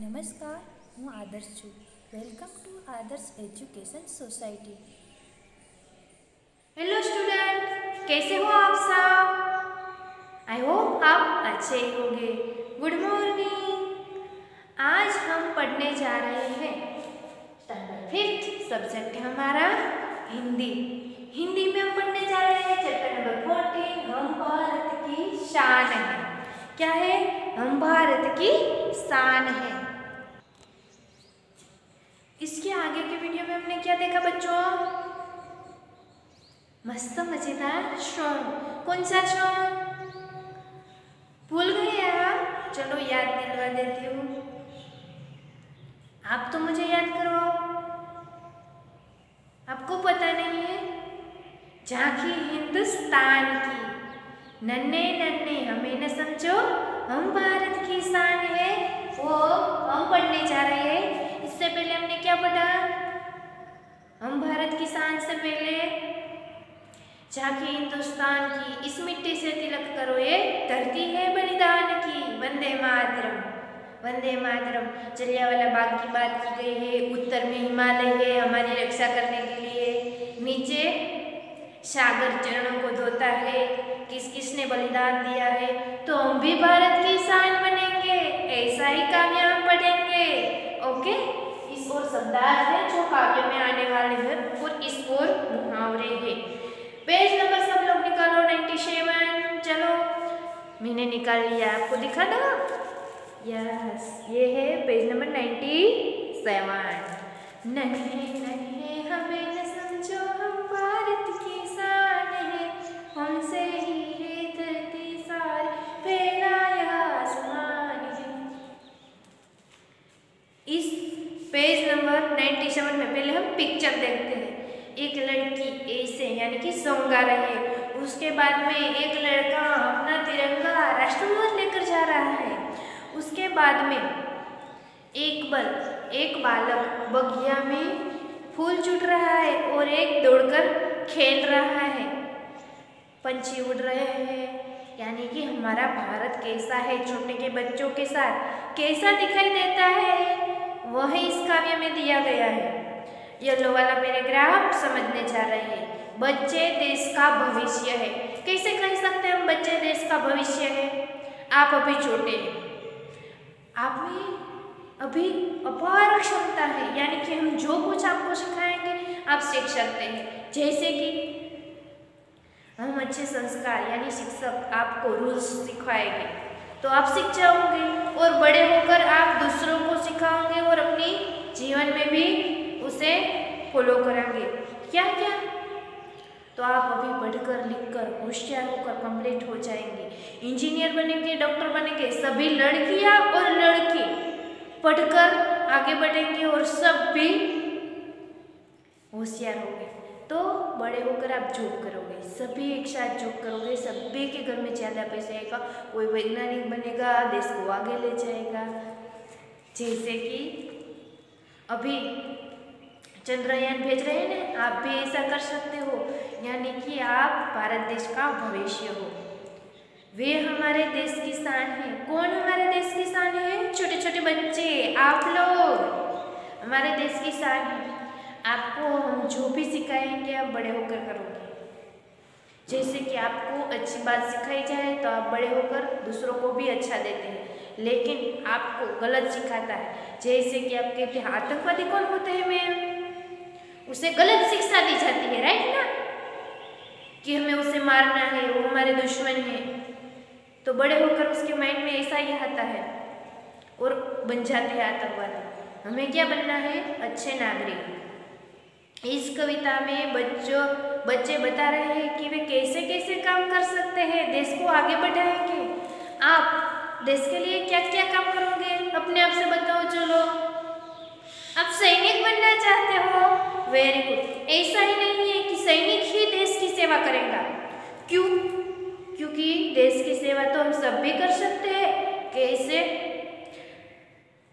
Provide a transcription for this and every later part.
નમસ્કાર હું આદર્શ છું welcome to Adarsh education society hello student कैसे हो आप सब आई होप आप अच्छे ही होंगे गुड मॉर्निंग आज हम पढ़ने जा रहे हैं स्टैंडर्ड फिफ्थ सब्जेक्ट है हमारा हिंदी हिंदी में हम पढ़ने जा रहे हैं चैप्टर नंबर फोर्टीन हम भारत की शान है क्या है हम भारत की शान है इसके आगे के वीडियो में हमने क्या देखा बच्चों? मस्त मज़ेदार सॉन्ग कौन सा सॉन्ग भूल गए यार चलो याद दिलवा देती हूँ। आप तो मुझे याद करवाओ आपको पता नहीं है? झांकी हिंदुस्तान की। नन्हे नन्हे, हमें न समझो, हम भारत की शान है। वो हम पढ़ने जा रहे हैं। इससे पहले हमने क्या पढ़ा? हम भारत की शान से पहले झांकी हिंदुस्तान की, इस मिट्टी से तिलक करो, ये धरती है बलिदान की। वंदे मातरम वंदे मातरम। जलियावाला बाग की बात की गई है, उत्तर में हिमालय है हमारी रक्षा करने के लिए। नीचे सागर चरणों को धोता है, किस किसने बलिदान दिया है तो हम भी भारत की शान बनेंगे, ऐसा ही काव्य हम पढ़ेंगे ओके? इस ओर शब्दार्थ है, जो काव्य में आने वाले हैं। और इस ओर मुहावरे हैं। पेज नंबर सब लोग निकालो 97 चलो, मैंने निकाल लिया। आपको दिखा दो यस ये है पेज नंबर 97 नहीं नहीं, हमें 97 में, पहले हम पिक्चर देखते हैं। एक लड़की ऐसे, यानी कि सोंगा रही। है उसके बाद में एक लड़का अपना तिरंगा राष्ट्रध्वज लेकर जा रहा है। उसके बाद में एक बल, एक बालक बगिया में फूल चुट रहा है और एक दौड़कर खेल रहा है। पंछी उड़ रहे हैं। यानी कि हमारा भारत कैसा है, छोटे के बच्चों के साथ कैसा दिखाई देता है? वह इस काव्य में दिया गया है। येलो वाला पैराग्राफ समझने जा रहे हैं। बच्चे देश का भविष्य है। कैसे कह सकते हैं हम बच्चे देश का भविष्य है? आप अभी छोटे हैं। आप में अभी अपार क्षमता है। यानी कि हम जो कुछ आपको सिखाएँगे, आप सीख सकते हैं। जैसे कि हम अच्छे संस्कार, यानी शिक्षक आपको रूल्स सिखाएँगे। तो आप सीख जाओगे और बड़े होकर आप दूसरों को सिखाओगे और अपनी जीवन में भी उसे फॉलो करेंगे क्या क्या तो आप अभी पढ़कर, लिखकर, होशियार होकर कंप्लीट हो जाएँगे। इंजीनियर बनेंगे डॉक्टर बनेंगे, सभी लड़कियाँ और लड़के पढ़कर आगे बढ़ेंगे और सब भी होशियार होंगे। तो बड़े होकर आप जॉब करोगे। सभी एक साथ जॉब करोगे, सभी के घर में ज़्यादा पैसा आएगा, कोई वैज्ञानिक बनेगा, देश को आगे ले जाएगा। जैसे कि अभी चंद्रयान भेज रहे हैं ना, आप भी ऐसा कर सकते हो। यानी कि आप भारत देश का भविष्य हो। वे हमारे देश की शान है। कौन हमारे देश की शान है? छोटे छोटे बच्चे, आप लोग। हमारे देश की शान है। आपको हम जो भी सिखाएँगे, आप बड़े होकर करोगे। जैसे कि आपको अच्छी बात सिखाई जाए तो आप बड़े होकर दूसरों को भी अच्छा देते हैं। लेकिन आपको गलत सिखाता है। जैसे कि आप कहते हैं, आतंकवादी कौन होते हैं, मैम? उसे गलत शिक्षा दी जाती है राइट ना? कि हमें उसे मारना है, वो हमारे दुश्मन है। तो बड़े होकर उसके माइंड में ऐसा ही आता है और बन जाते हैं आतंकवादी। हमें क्या बनना है? अच्छे नागरिक। इस कविता में बच्चों, बच्चे बता रहे हैं कि वे कैसे कैसे काम कर सकते हैं? देश को आगे बढ़ाएँगे। आप देश के लिए क्या क्या काम करोगे? अपने आप से बताओ, चलो। आप सैनिक बनना चाहते हो? वेरी गुड ऐसा ही नहीं है कि सैनिक ही देश की सेवा करेगा। क्यों? क्योंकि देश की सेवा तो हम सब भी कर सकते हैं। कैसे?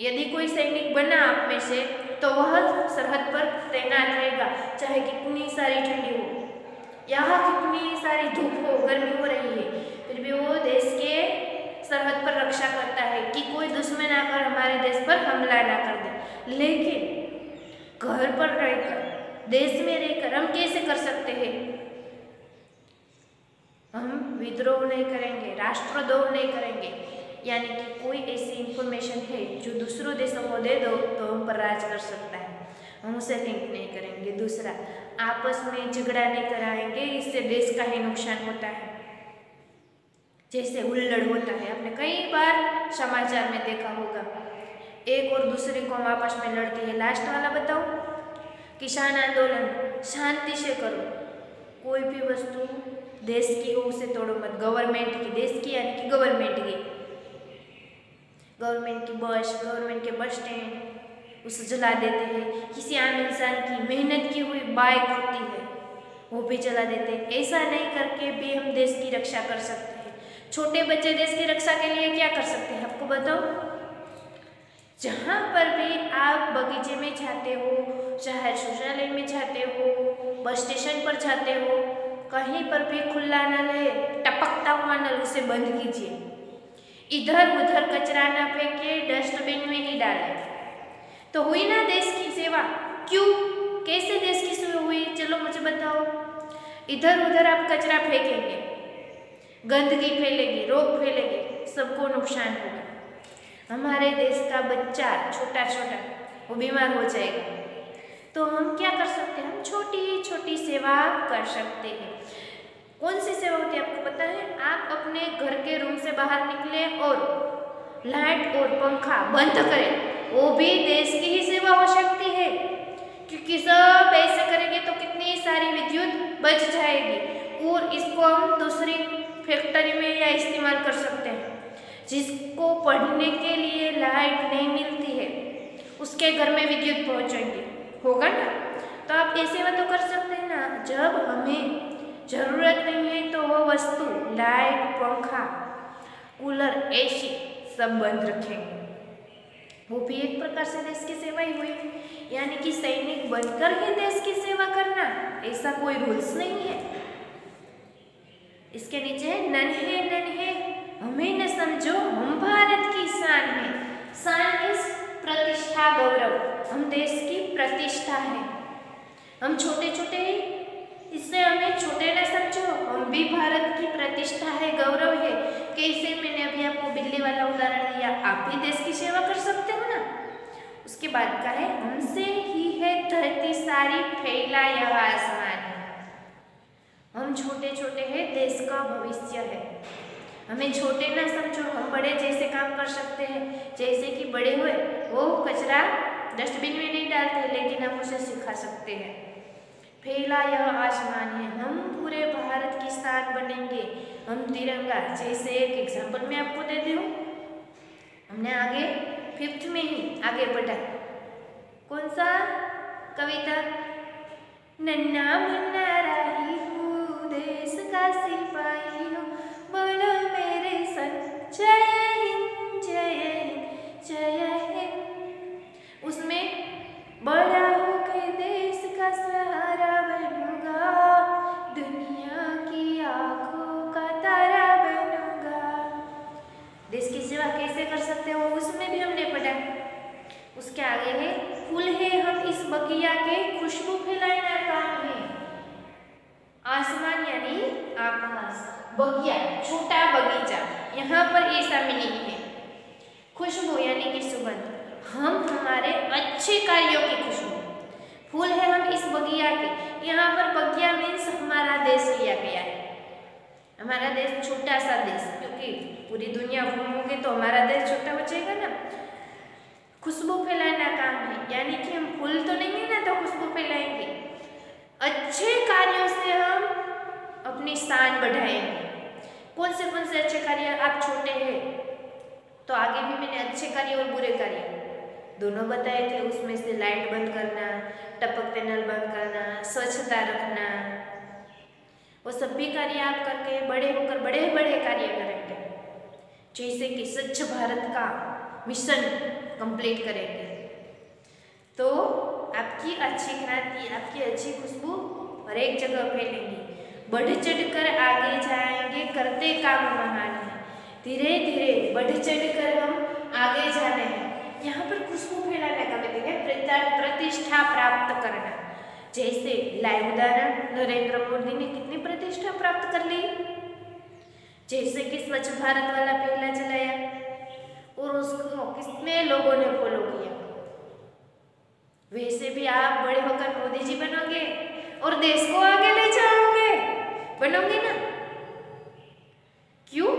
यदि कोई सैनिक बना आप में से तो वह सरहद पर तैनात रहेगा, चाहे कितनी सारी ठंडी हो। यहाँ कितनी सारी धूप हो, गर्मी हो रही है, फिर भी वो देश के सरहद पर रक्षा करता है कि कोई दुश्मन आकर हमारे देश पर हमला ना कर दे। लेकिन घर पर रहकर, देश में रहकर हम कैसे कर सकते हैं? हम विद्रोह नहीं करेंगे, राष्ट्रद्रोह नहीं करेंगे। यानी कि कोई ऐसी इंफॉर्मेशन है जो दूसरों देशों को दे दो तो हम पर राज कर सकता है। हम उसे लिंक नहीं करेंगे। दूसरा, आपस में झगड़ा नहीं कराएँगे। इससे देश का ही नुकसान होता है। जैसे हुल्लड़ होता है। आपने कई बार समाचार में देखा होगा। एक और दूसरे को आपस में लड़ती है। लास्ट वाला बताओ। किसान आंदोलन। शांति से करो। कोई भी वस्तु देश की हो, उसे तोड़ो मत। गवर्नमेंट की, देश की यानी कि गवर्नमेंट की। गवर्नमेंट की बस, गवर्नमेंट के बस स्टैंड, उसे जला देते हैं। किसी आम इंसान की मेहनत की हुई बाइक होती है, वो भी जला देते हैं। ऐसा नहीं करके भी हम देश की रक्षा कर सकते हैं। छोटे बच्चे देश की रक्षा के लिए क्या कर सकते हैं, आपको बताओ? जहाँ पर भी आप बगीचे में जाते हो चाहे शौचालय में जाते हो, बस स्टेशन पर जाते हो, कहीं पर भी खुला नल है, टपकता हुआ नल, उसे बंद कीजिए। इधर उधर कचरा ना फेंके, डस्टबिन में ही डाले। तो हुई ना देश की सेवा? क्यों? कैसे देश की सेवा हुई? चलो मुझे बताओ। इधर उधर आप कचरा फेंकेंगे। गंदगी फैलेगी, रोग फैलेगी, सबको नुकसान होगा। हमारे देश का बच्चा छोटा छोटा वो बीमार हो जाएगा। तो हम क्या कर सकते हैं? हम छोटी छोटी सेवा कर सकते हैं। कौन सी सेवा होती है आपको पता है? आप अपने घर के रूम से बाहर निकले और लाइट और पंखा बंद करें। वो भी देश की ही सेवा हो सकती है। क्योंकि सब ऐसे करेंगे तो कितनी सारी विद्युत बच जाएगी और इसको हम दूसरी फैक्ट्री में या इस्तेमाल कर सकते हैं। जिसको पढ़ने के लिए लाइट नहीं मिलती है, उसके घर में विद्युत पहुँचेंगे। होगा ना? तो आप ऐसे में तो कर सकते हैं ना। जब हमें ज़रूरत नहीं है तो वो वस्तु लाइट पंखा कूलर एसी सब बंद रखेंगे। वो भी एक प्रकार से देश की सेवा ही हुई। यानी कि सैनिक बनकर ही देश की सेवा करना, ऐसा कोई रूल्स नहीं है। इसके नीचे, नन्हे नन्हे, हमें न समझो, हम भारत की शान है। शान किस? प्रतिष्ठा, गौरव। हम देश की प्रतिष्ठा है। हम छोटे छोटे इससे हमें छोटे न समझो। हम भी भारत की प्रतिष्ठा है, गौरव है। कैसे मैंने अभी आपको बिल्ली वाला उदाहरण दिया? आप भी देश की सेवा कर सकते हो ना? उसके बाद का है, हमसे ही है धरती सारी फैला यह आसमान। हम छोटे छोटे हैं, देश का भविष्य है। हमें छोटे ना समझो, हम बड़े जैसे काम कर सकते हैं। जैसे कि बड़े हुए, वो कचरा डस्टबिन में नहीं डालते, लेकिन हम उसे सिखा सकते हैं। फैला यह आसमान है। हम पूरे भारत की शान बनेंगे। हम तिरंगा, जैसे एक एग्ज़ाम्पल मैं आपको दे दूँ हमने आगे फिफ्थ में ही आगे बढ़ा। कौन सा कविता? नन्ना मुन्ना देश सेवा कैसे कर सकते हो, उसमें भी हमने पढ़ा। उसके आगे है, फूल है, हम इस बगिया के खुशबू फैलाना काम है। आसमान यानी आकाश बगिया छोटा बगीचा, यहाँ पर ऐसा मीनिंग है खुशबू यानी कि सुगंध, हम हमारे अच्छे कार्यों की खुशबू। फूल है हम इस बगिया के, यहाँ पर बगिया मीन्स हमारा देश लिया गया है हमारा देश छोटा सा देश, क्योंकि पूरी दुनिया घूमोगे तो हमारा देश छोटा बचेगा ना। खुशबू फैलाना काम है, यानी कि हम फूल तो नहीं है ना तो खुशबू फैलाएँगे। अच्छे कार्यों से हम अपनी शान बढ़ाएँगे। कौन से कौन से अच्छे कार्य आप छोटे हैं तो आगे भी मैंने अच्छे कार्य और बुरे कार्य। दोनों बताए थे, उसमें से लाइट बंद करना टपकते नल बंद करना, स्वच्छता रखना। वो सभी कार्य आप करके बड़े होकर बड़े बड़े कार्य करेंगे। जैसे कि स्वच्छ भारत का मिशन कंप्लीट करेंगे। तो आपकी अच्छी क्रांति आपकी अच्छी खुशबू हर एक जगह फैलेंगी। बढ़ चढ़ कर आगे जाएँगे, करते काम महान है। धीरे धीरे बढ़ चढ़ कर हम आगे जाने हैं। यहाँ पर खुशबू फैलाने का मतलब है प्रतिष्ठा प्राप्त करना। जैसे लाइव उदाहरण नरेंद्र मोदी ने कितनी प्रतिष्ठा प्राप्त कर ली? जैसे कि स्वच्छ भारत वाला पहला चलाया और उसको कितने लोगों ने फॉलो किया? वैसे भी आप बड़े होकर मोदी जी बनोगे और देश को आगे ले जाओगे। बनोगे ना? क्यों?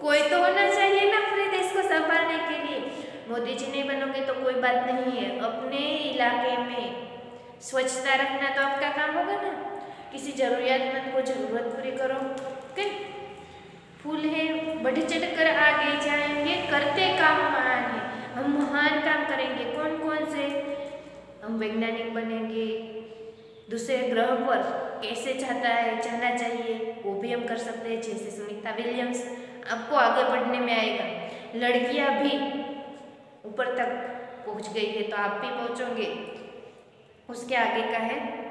कोई तो होना चाहिए ना पूरे देश को संभालने के लिए। मोदी जी नहीं बनोगे तो कोई बात नहीं है। अपने इलाके में स्वच्छता रखना तो आपका काम होगा ना। किसी जरूरियातमंद को ज़रूरत पूरी करो। ओके फूल है बढ़ चढ़ कर आगे जाएँगे, करते काम महान है हम महान काम करेंगे। कौन कौन से? हम वैज्ञानिक बनेंगे। दूसरे ग्रह पर कैसे चाहता है, जाना चाहिए, वो भी हम कर सकते हैं, जैसे सुनीता विलियम्स। आपको आगे बढ़ने में आएगा। लड़कियाँ भी ऊपर तक पहुँच गई है तो आप भी पहुंचोगे। उसके आगे का है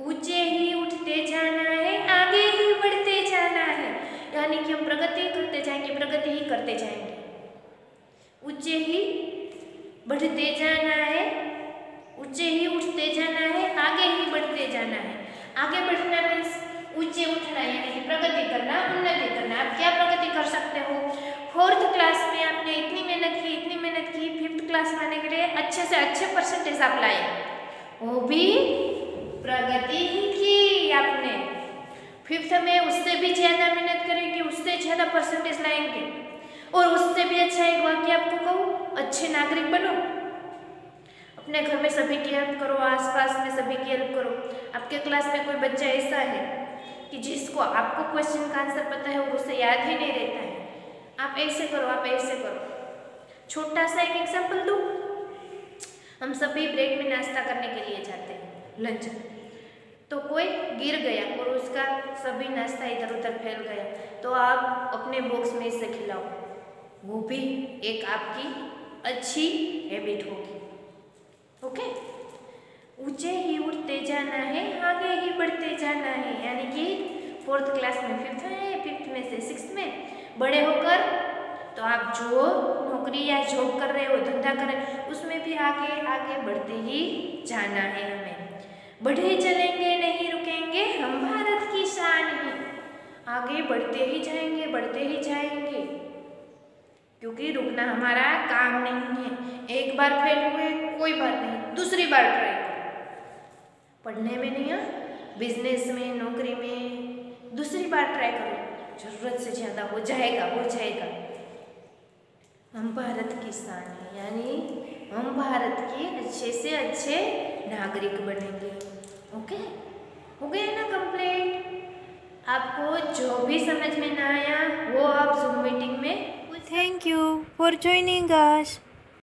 ऊँचे ही उठते जाना है, आगे ही बढ़ते जाना है। यानी कि हम प्रगति करते जाएँगे, प्रगति ही करते जाएँगे। ऊँचे ही बढ़ते जाना है, ऊँचे ही उठते जाना है, आगे ही बढ़ते जाना है। आगे बढ़ना मीन्स ऊँचे उठना, यानी कि प्रगति करना, उन्नति करना। आप क्या प्रगति कर सकते हो? फोर्थ क्लास में आपने इतनी मेहनत की, इतनी मेहनत की, फिफ्थ क्लास में आने के लिए अच्छे से अच्छे परसेंटेज आप लाए। वो भी प्रगति ही की आपने। फिफ्थ में उससे भी ज़्यादा मेहनत करेंगे, उससे ज़्यादा परसेंटेज लाएँगे। और उससे भी अच्छा एक वाक्य आपको कहूँ, अच्छे नागरिक बनो। अपने घर में सभी की हेल्प करो, आसपास में सभी की हेल्प करो। आपके क्लास में कोई बच्चा ऐसा है कि जिसको आपको क्वेश्चन का आंसर पता है और उसे याद ही नहीं रहता है। आप ऐसे करो, आप ऐसे करो। छोटा सा एक एग्ज़ाम्पल दूँ। सभी ब्रेक में नाश्ता करने के लिए जाते हैं लंच तो कोई गिर गया और उसका सभी नाश्ता इधर उधर फैल गया तो आप अपने बॉक्स में इसे खिलाओ। वो भी एक आपकी अच्छी हैबिट होगी। ओके ऊँचे ही उठते जाना है, आगे ही बढ़ते जाना है, यानी कि फोर्थ क्लास में फिफ्थ में फिफ्थ में से सिक्स में बड़े होकर तो आप जो नौकरी या जॉब कर रहे हो, धंधा कर रहे हो, उसमें भी आगे आगे बढ़ते ही जाना है हमें। बढ़े चलेंगे, नहीं रुकेंगे, हम भारत की शान है। आगे बढ़ते ही जाएँगे, बढ़ते ही जाएँगे। क्योंकि रुकना हमारा काम नहीं है। एक बार फेल हुए, कोई बात नहीं, दूसरी बार ट्राई करो। पढ़ने में नहीं है बिज़नेस में, नौकरी में, दूसरी बार ट्राई करो। ज़रूरत से ज़्यादा हो जाएगा हो जाएगा। हम भारत के हैं, यानी हम भारत के अच्छे से अच्छे नागरिक बनेंगे। ओके? हो गया ना कंप्लीट आपको जो भी समझ में ना आया, वो आप जूम मीटिंग में thank you for joining us